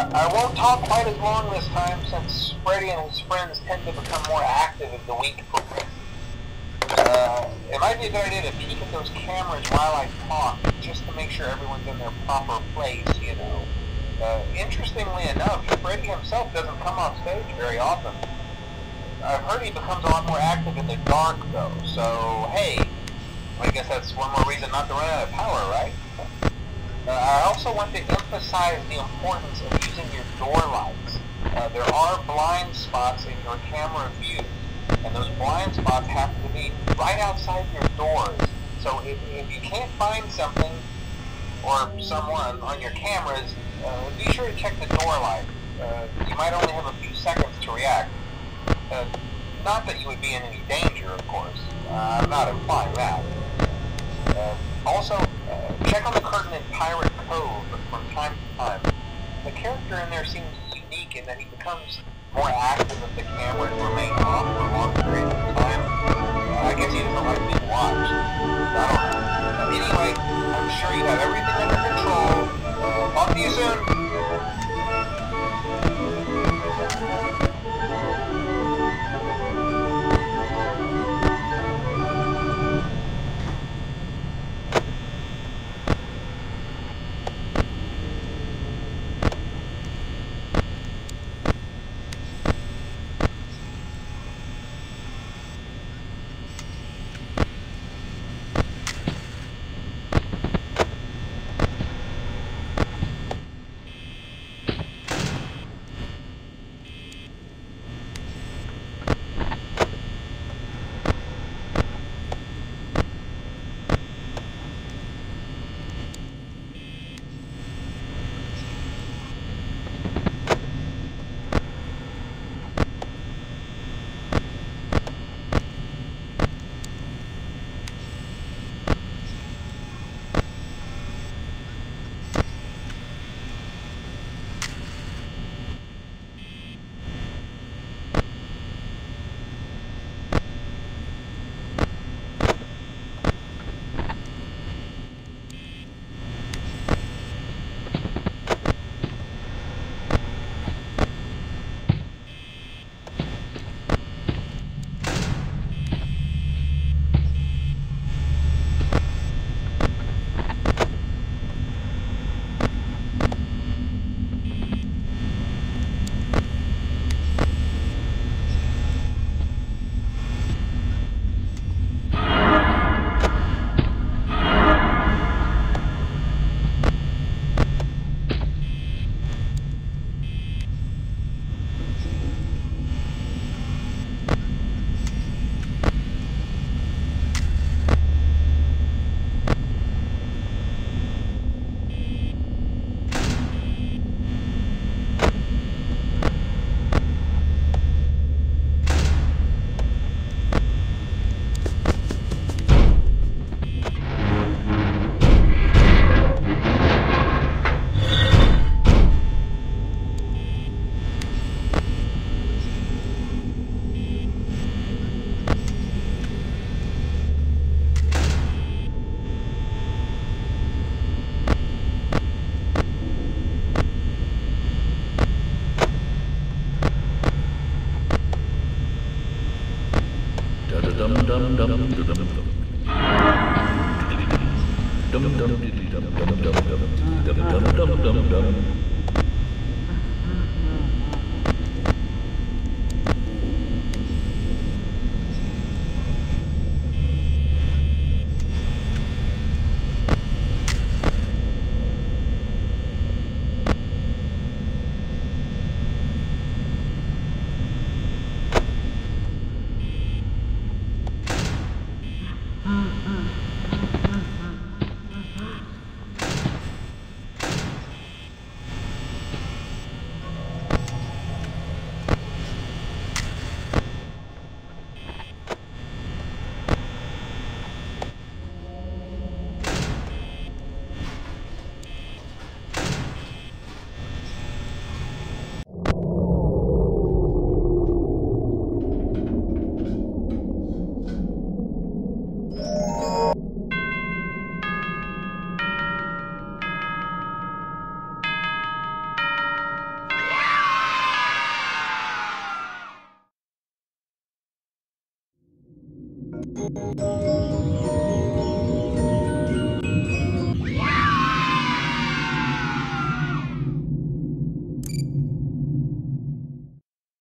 I, won't talk quite as long this time since Freddy and his friends tend to become more active as the week. Uh, it might be a good idea to peek at those cameras while I talk, just to make sure everyone's in their proper place, you know. Uh, interestingly enough, Freddy himself doesn't come off stage very often. I've heard he becomes a lot more active in the dark, though, so hey, I guess that's one more reason not to run out of power, right? Uh, I also want to emphasize the importance of using your door lights. Uh, there are blind spots in your camera view, and those blind spots have to be right outside your doors. So if, if you can't find something or someone on your cameras, uh, be sure to check the door light. Uh, you might only have a few seconds to react. Uh, not that you would be in any danger, of course. Uh, I'm not implying that. Also, check on the in Pirate Cove from time to time. The character in there seems unique in that he becomes more active if the camera remains off dum dum dum dum